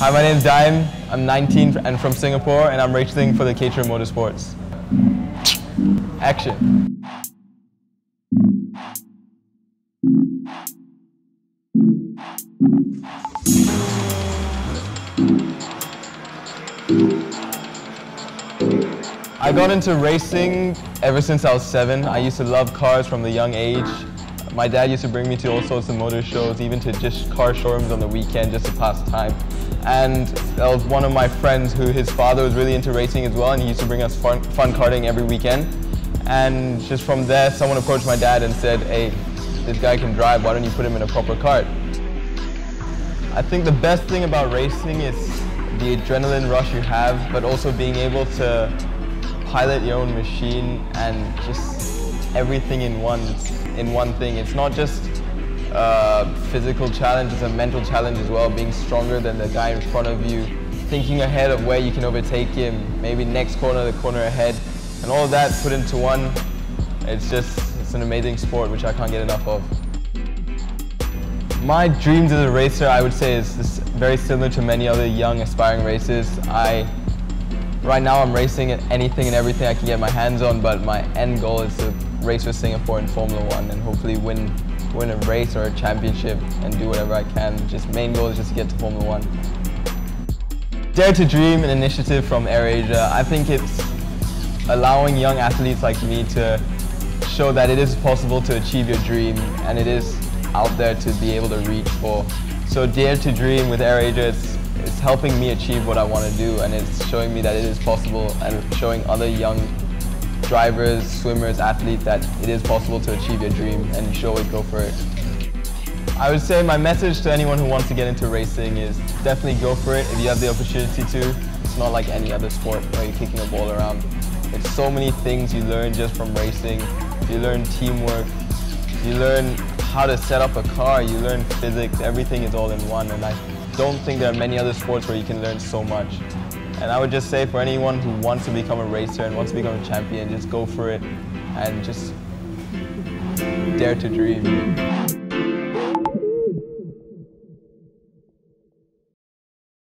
Hi, my name is Daim. I'm 19 and from Singapore, and I'm racing for the Caterham Motorsports. Action. I got into racing ever since I was seven. I used to love cars from the young age. My dad used to bring me to all sorts of motor shows, even to just car showrooms on the weekend just to pass time. And that was one of my friends who his father was really into racing as well and he used to bring us fun, fun karting every weekend. And just from there, someone approached my dad and said, hey, this guy can drive, why don't you put him in a proper kart? I think the best thing about racing is the adrenaline rush you have, but also being able to pilot your own machine and just everything in one in one thing. It's not just a physical challenge, it's a mental challenge as well, being stronger than the guy in front of you, thinking ahead of where you can overtake him, maybe next corner, the corner ahead, and all of that put into one, it's just, it's an amazing sport which I can't get enough of. My dreams as a racer, I would say, is very similar to many other young aspiring racers. I Right now I'm racing at anything and everything I can get my hands on, but my end goal is to race for Singapore in Formula One and hopefully win win a race or a championship and do whatever I can. Just main goal is just to get to Formula One. Dare to Dream, an initiative from AirAsia. I think it's allowing young athletes like me to show that it is possible to achieve your dream and it is out there to be able to reach for. So Dare to Dream with AirAsia, it's helping me achieve what I want to do and it's showing me that it is possible and showing other young drivers, swimmers, athletes that it is possible to achieve your dream and you should always go for it. I would say my message to anyone who wants to get into racing is definitely go for it if you have the opportunity to. It's not like any other sport where you're kicking a ball around. It's so many things you learn just from racing. You learn teamwork, you learn how to set up a car, you learn physics, everything is all in one and I don't think there are many other sports where you can learn so much. And I would just say for anyone who wants to become a racer and wants to become a champion, just go for it and just dare to dream.